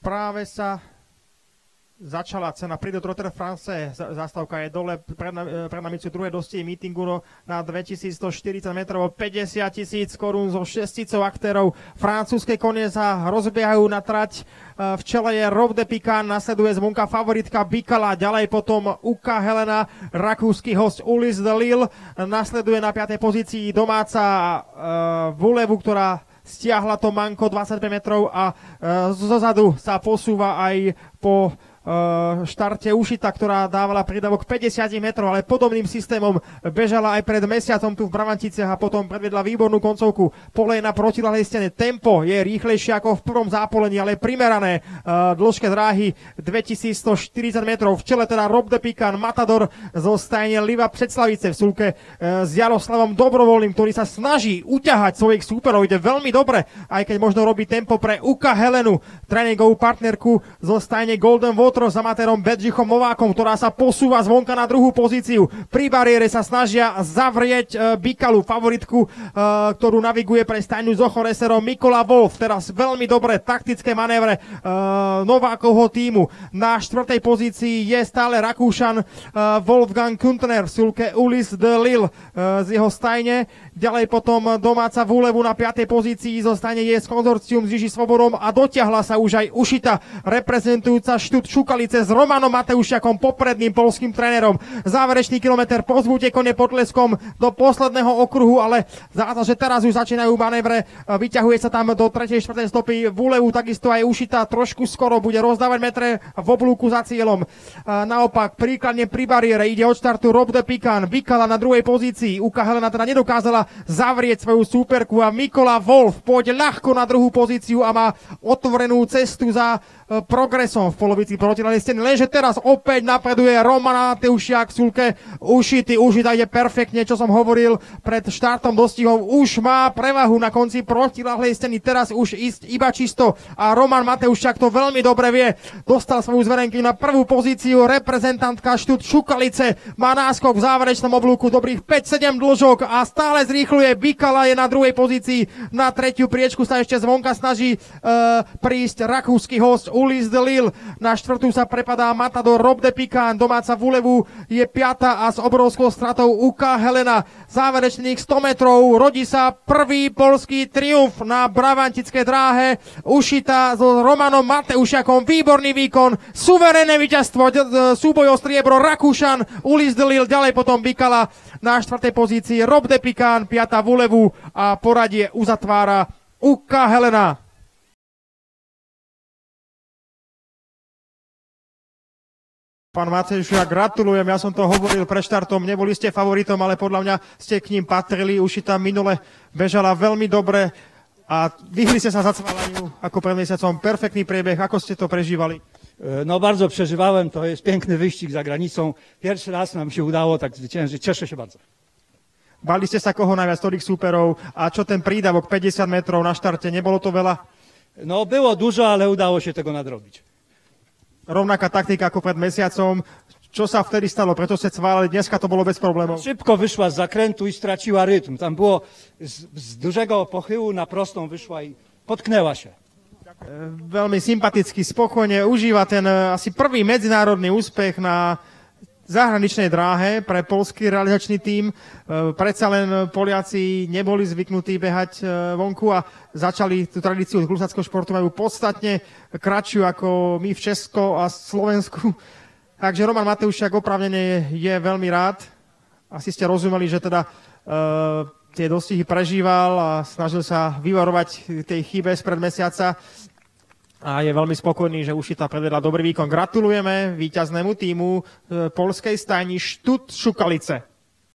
Práve sa začala cena Prix de Trotter France, zastávka je dole, pred, pred nami sú druhé dosti mítingu no, na 2140 metrov, 50 tisíc korún zo šesticou aktérov. Francúzske konie sa rozbiehajú na trať, e, v čele je Rob de Pican, nasleduje zvonka favoritka Bikala, ďalej potom Uka Helena, rakúsky host Ulis de Lille, nasleduje na 5. pozícii domáca uh, Vulevu, ktorá stiahla to manko 25 metrov a uh, zozadu sa posúva aj po štarte Ušita, ktorá dávala prídavok 50 metrov, ale podobným systémom bežala aj pred mesiacom tu v Bravanticiach a potom predvedla výbornú koncovku. Pole na protilahlej stene. Tempo je rýchlejšie ako v prvom zápolení, ale primerané uh, dĺžke dráhy 2140 metrov. V čele teda Rob de Matador zo stajne Liva Predslavice v súlke uh, s Jaroslavom Dobrovoľným, ktorý sa snaží uťahať svojich súperov. Ide veľmi dobre, aj keď možno robí tempo pre Uka Helenu, tréningovú partnerku zo stajne Golden Water Potro s amatérom Bedžichom Novákom, ktorá sa posúva zvonka na druhú pozíciu. Pri bariére sa snažia zavrieť e, Bikalu, favoritku, e, ktorú naviguje pre stajňu Zochoreserom Mikola Wolf. Teraz veľmi dobré taktické manévre e, Novákovho týmu. Na štvrtej pozícii je stále Rakúšan Wolfgang Kuntner v sulke Ulis de Lille z jeho stajne. Ďalej potom domáca v úlevu na 5. pozícii zostane je s konzorcium s Žiži Svobodom a dotiahla sa už aj Ušita, reprezentujúca Štut Šukalice s Romanom Mateušiakom, popredným polským trénerom. Záverečný kilometr pozbúte kone potleskom do posledného okruhu, ale za to, že teraz už začínajú manévre, vyťahuje sa tam do 3. 4. stopy v úlevu, takisto aj Ušita trošku skoro bude rozdávať metre v oblúku za cieľom. Naopak, príkladne pri bariére ide od štartu Rob de Pican, Bikala na druhej pozícii, Uka Helena teda nedokázala zavrieť svoju súperku a Mikola Wolf pôjde ľahko na druhú pozíciu a má otvorenú cestu za E, progresom v polovici protiľadnej steny. Lenže teraz opäť napreduje Roman Teušiak v sulke ušity. Ušita ide perfektne, čo som hovoril pred štartom dostihov. Už má prevahu na konci protiľahlej steny. Teraz už ísť iba čisto a Roman Mateušiak to veľmi dobre vie. Dostal svoju zverenky na prvú pozíciu. Reprezentantka Štut Šukalice má náskok v záverečnom oblúku dobrých 5-7 dlžok a stále zrýchluje. Bikala je na druhej pozícii. Na tretiu priečku sa ešte zvonka snaží uh, prísť rakúsky host Ulis de Lille. Na štvrtú sa prepadá Matador Rob de Pican. Domáca v Ulevu je piata a s obrovskou stratou Uka Helena. Záverečných 100 metrov rodí sa prvý polský triumf na bravantické dráhe. Ušita s Romanom Mateušiakom. Výborný výkon. Suverénne víťazstvo. Súboj o striebro Rakúšan. Ulis de Lille. Ďalej potom Bikala na štvrtej pozícii. Rob de Pican. Piata v Ulevu. A poradie uzatvára Uka Helena. Pán Matejš, ja gratulujem, ja som to hovoril pre štartom, neboli ste favoritom, ale podľa mňa ste k ním patrili, už si tam minule bežala veľmi dobre a vyhli ste sa zacválaniu ako pred mesiacom. Perfektný priebeh, ako ste to prežívali? E, no bardzo przeżywałem, to jest piękny wyścig za granicą. Pierwszy raz nam się udało tak zwyciężyć, cieszę się bardzo. Bali ste sa koho najviac, ktorých súperov a čo ten prídavok 50 metrov na štarte, nebolo to veľa? No było dużo, ale udało się tego nadrobiť rovnaká taktika ako pred mesiacom. Čo sa vtedy stalo? Preto ste cválili, dneska to bolo bez problémov. Szybko wyszła z zakrętu i straciła rytm. Tam było z, z dużego pochyłu na prostą wyszła i potknęła się. Veľmi sympaticky, spokojne užíva ten asi prvý medzinárodný úspech na zahraničnej dráhe pre polský realizačný tím. E, predsa len Poliaci neboli zvyknutí behať e, vonku a začali tú tradíciu klusackého športu majú podstatne kratšiu ako my v Česko a Slovensku. Takže Roman Mateušiak opravnene je veľmi rád. Asi ste rozumeli, že teda uh, tie dostihy prežíval a snažil sa vyvarovať tej chybe spred mesiaca a je veľmi spokojný, že Ušita predvedla dobrý výkon. Gratulujeme víťaznému týmu e, polskej stajni Štut Šukalice.